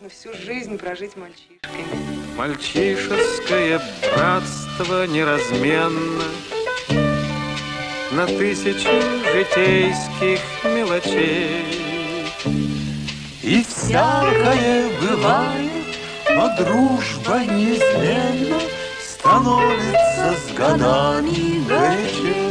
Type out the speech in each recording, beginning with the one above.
Можно всю жизнь прожить мальчишками. Мальчишеское братство неразменно На тысячу житейских мелочей И всякое бывает, но дружба неизменно Становится с годами горячей.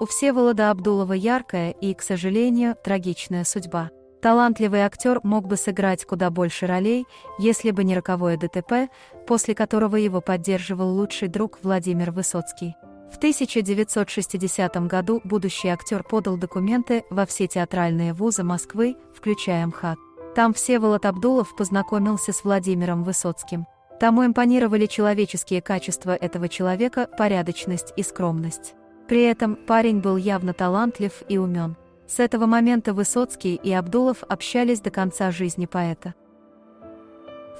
У Всеволода Абдулова яркая и, к сожалению, трагичная судьба. Талантливый актер мог бы сыграть куда больше ролей, если бы не роковое ДТП, после которого его поддерживал лучший друг Владимир Высоцкий. В 1960 году будущий актер подал документы во все театральные вузы Москвы, включая МХАТ. Там Всеволод Абдулов познакомился с Владимиром Высоцким. Тому импонировали человеческие качества этого человека, порядочность и скромность. При этом парень был явно талантлив и умен. С этого момента Высоцкий и Абдулов общались до конца жизни поэта.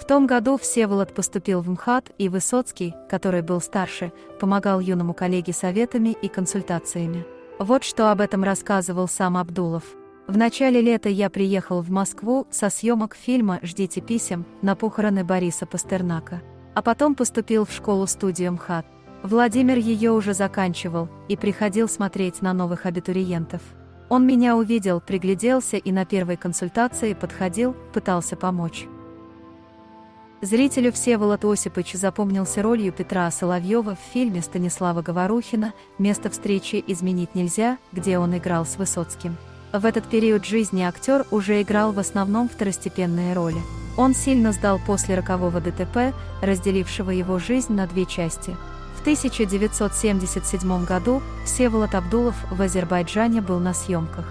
В том году Всеволод поступил в МХАТ, и Высоцкий, который был старше, помогал юному коллеге советами и консультациями. Вот что об этом рассказывал сам Абдулов. В начале лета я приехал в Москву со съемок фильма «Ждите писем» на похороны Бориса Пастернака. А потом поступил в школу-студию МХАТ. Владимир ее уже заканчивал и приходил смотреть на новых абитуриентов. Он меня увидел, пригляделся и на первой консультации подходил, пытался помочь. Зрителю Всеволод Осипович запомнился ролью Петра Соловьева в фильме Станислава Говорухина «Место встречи изменить нельзя», где он играл с Высоцким. В этот период жизни актер уже играл в основном второстепенные роли. Он сильно сдал после рокового ДТП, разделившего его жизнь на две части – в 1977 году Всеволод Абдулов в Азербайджане был на съемках.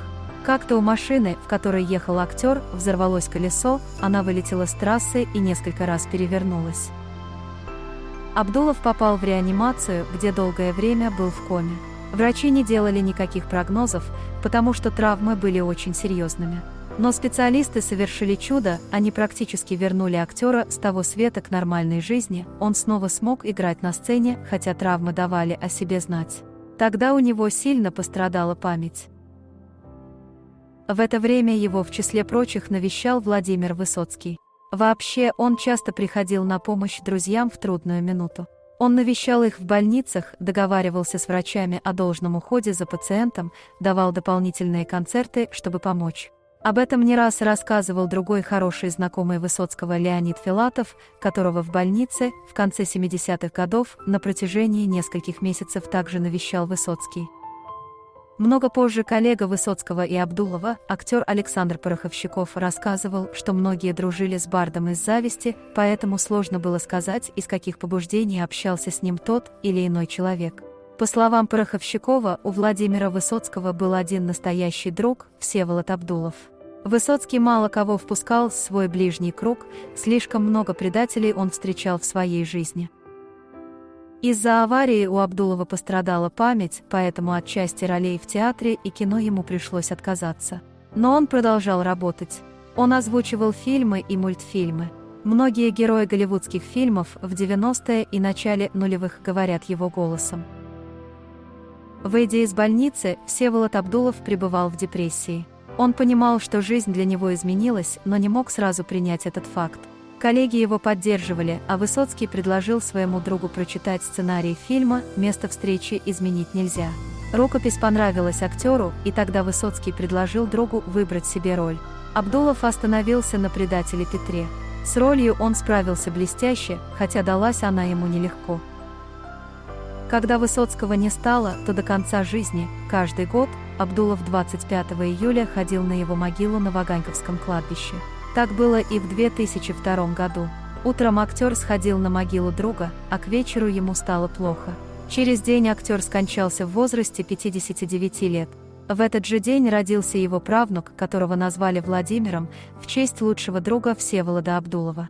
Как-то у машины, в которой ехал актер, взорвалось колесо, она вылетела с трассы и несколько раз перевернулась. Абдулов попал в реанимацию, где долгое время был в коме. Врачи не делали никаких прогнозов, потому что травмы были очень серьезными. Но специалисты совершили чудо, они практически вернули актера с того света к нормальной жизни, он снова смог играть на сцене, хотя травмы давали о себе знать. Тогда у него сильно пострадала память. В это время его в числе прочих навещал Владимир Высоцкий. Вообще, он часто приходил на помощь друзьям в трудную минуту. Он навещал их в больницах, договаривался с врачами о должном уходе за пациентом, давал дополнительные концерты, чтобы помочь. Об этом не раз рассказывал другой хороший знакомый Высоцкого Леонид Филатов, которого в больнице в конце 70-х годов на протяжении нескольких месяцев также навещал Высоцкий. Много позже коллега Высоцкого и Абдулова, актер Александр Пороховщиков, рассказывал, что многие дружили с Бардом из зависти, поэтому сложно было сказать, из каких побуждений общался с ним тот или иной человек. По словам Пороховщикова, у Владимира Высоцкого был один настоящий друг – Всеволод Абдулов. Высоцкий мало кого впускал в свой ближний круг, слишком много предателей он встречал в своей жизни. Из-за аварии у Абдулова пострадала память, поэтому от части ролей в театре и кино ему пришлось отказаться. Но он продолжал работать. Он озвучивал фильмы и мультфильмы. Многие герои голливудских фильмов в 90-е и начале нулевых говорят его голосом. Выйдя из больницы, Всеволод Абдулов пребывал в депрессии. Он понимал, что жизнь для него изменилась, но не мог сразу принять этот факт. Коллеги его поддерживали, а Высоцкий предложил своему другу прочитать сценарий фильма «Место встречи изменить нельзя». Рукопись понравилась актеру, и тогда Высоцкий предложил другу выбрать себе роль. Абдулов остановился на предателе Петре. С ролью он справился блестяще, хотя далась она ему нелегко. Когда Высоцкого не стало, то до конца жизни, каждый год, Абдулов 25 июля ходил на его могилу на Ваганьковском кладбище. Так было и в 2002 году. Утром актер сходил на могилу друга, а к вечеру ему стало плохо. Через день актер скончался в возрасте 59 лет. В этот же день родился его правнук, которого назвали Владимиром, в честь лучшего друга Всеволода Абдулова.